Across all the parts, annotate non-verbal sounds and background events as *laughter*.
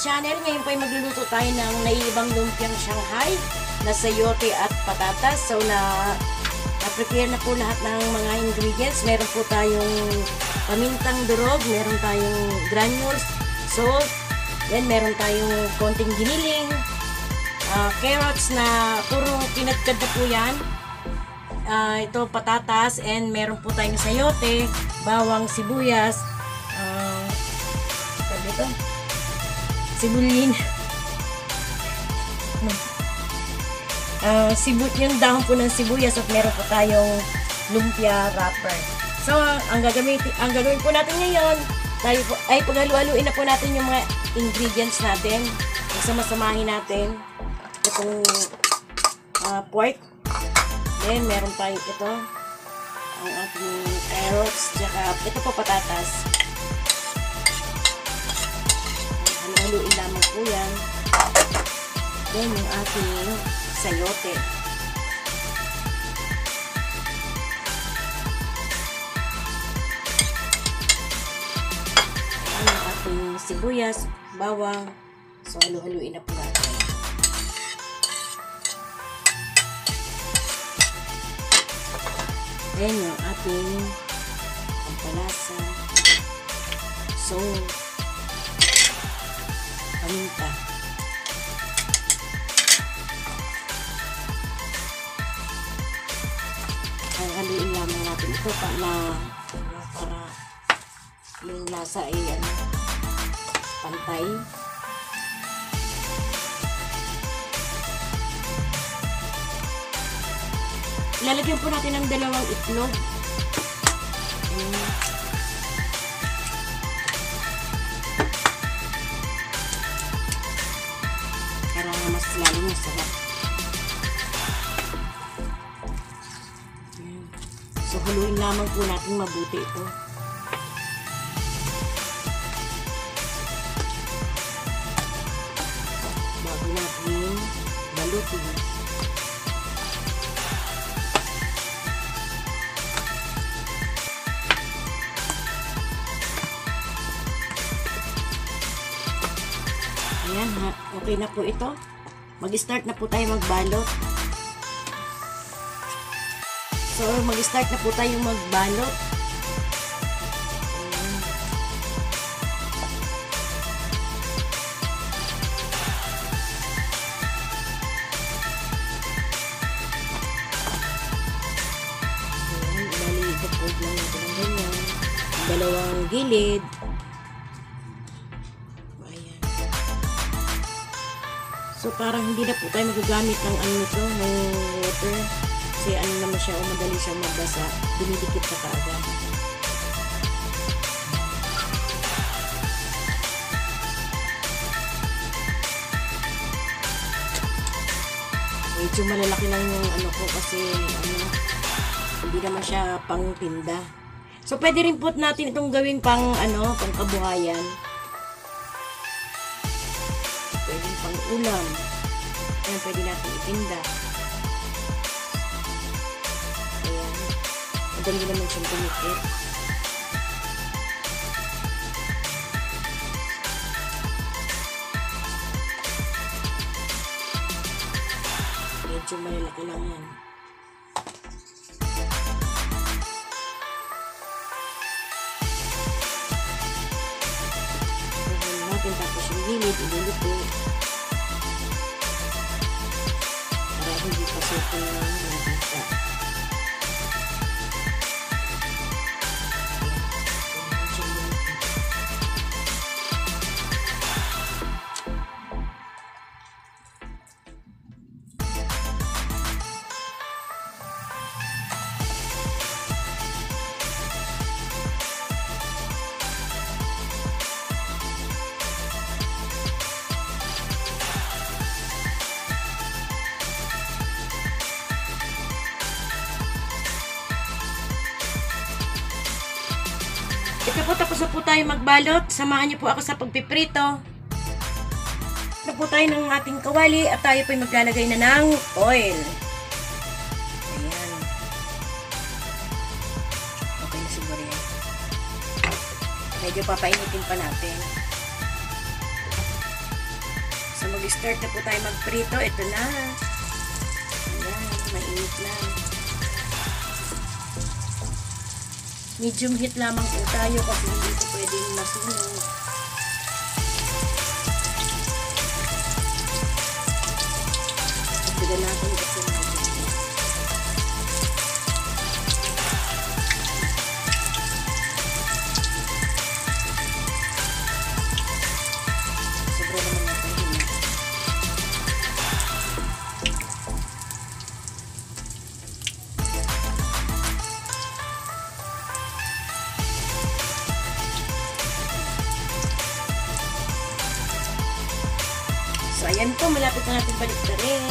channel. Ngayon po ay magluluto tayo ng naiibang lumpiang Shanghai na sayote at patatas. So na na-prepare na po lahat ng mga ingredients. Meron po tayong pamintang durog, meron tayong granules, salt, then meron tayong konting giniling, uh, carrots na puro kinadkad na po yan. Uh, ito patatas and meron po tayong sayote, bawang sibuyas, uh, ito, sibulin. Uh, sibu yung dahon po ng sibuyas at meron po tayong lumpia wrapper. So, ang gagawin, ang gagawin po natin ngayon, tayo po, ay paghalu-haluin na po natin yung mga ingredients natin. Isama-samahin natin itong uh, pork. Then, meron tayong ito, ang ating carrots, tsaka ito po patatas. Haluin lamang po yan. Then, yung ating sayote. Ang ating sibuyas, bawang. So, halu-haluin na po natin. Then, yung ating pampalasa. So, paminta. Haluin lamang natin ito pa na para yung lasa ay ano, pantay. Lalagyan po natin ng dalawang itlog. Ayan. Lalo masarap. Ayan. So, haluin lamang po natin mabuti ito. Bago natin balutin. Ayan, ha. okay na po ito. Mag-start na po tayo magbalot. So, mag-start na po tayo magbalot. Ayan. Ayan, malilikot po lang natin ng ganyan. Dalawang gilid. So, parang hindi na po tayo magagamit ng ano nito, ng water. Kasi ano naman siya, o madali siya mabasa. Dumidikit na kaagad. Medyo malalaki lang yung ano ko kasi ano, hindi naman siya pang tinda. So, pwede rin po natin itong gawing pang ano, pang kabuhayan. Pwede pang ulam. Ayan, pwede natin itinda. Ayan. Madali naman siyang tumikit. Medyo malalaki lang yan. Tapos yung gilid, Ito po, tapos na po tayo magbalot. Samahan niyo po ako sa pagpiprito. Na po tayo ng ating kawali at tayo po ay maglalagay na ng oil. Ayan. Okay na siguro yan. Medyo papainitin pa natin. mag-start na po tayo magprito. Ito na. Ayan, mainit na. Medium heat lamang po tayo kasi hindi po pwedeng masunog. Tignan natin kasi ayan po, malapit na natin balik na rin.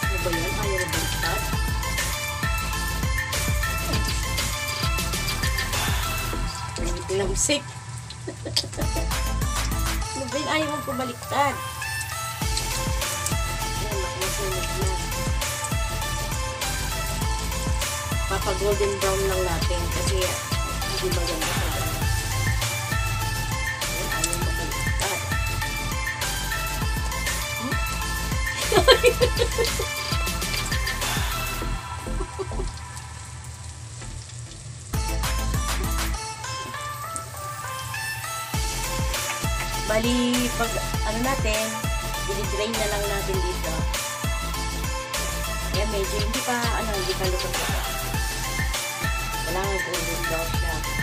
Ano ba yan? Ayaw na baliktad? Lamsik. *laughs* ano ba yun? Ayaw mo pabaliktad. Ayan, makasunod na. Papa golden brown lang natin kasi hindi maganda sa *laughs* Bali, pag ano natin, i-drain na lang natin dito. Ayan, medyo hindi pa, ano, hindi pa lutong. Kailangan golden brown siya.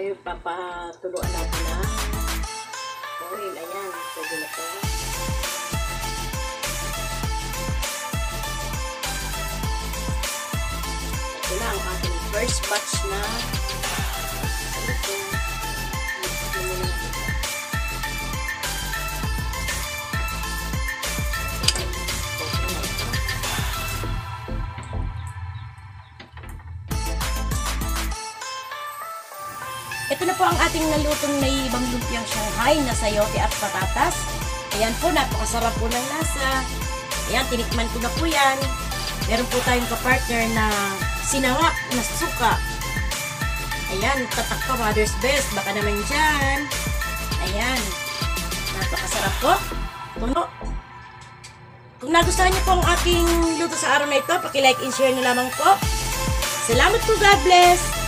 Yung papatuluan natin na oil. Ayan, pwede na to. Ito na ang ating first batch na ating nalutong na ibang lumpiang Shanghai na sayote at patatas. Ayan po, napakasarap po ng lasa. Ayan, tinikman ko na po yan. Meron po tayong kapartner na sinawa na suka. Ayan, tatak pa, mother's best. Baka naman dyan. Ayan, napakasarap po. Puno. Kung nagustuhan niyo po ang aking luto sa araw na ito, paki-like and share na lamang po. Salamat po, God bless!